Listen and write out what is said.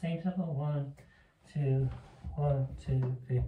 Same tempo. One, two, one, two, three.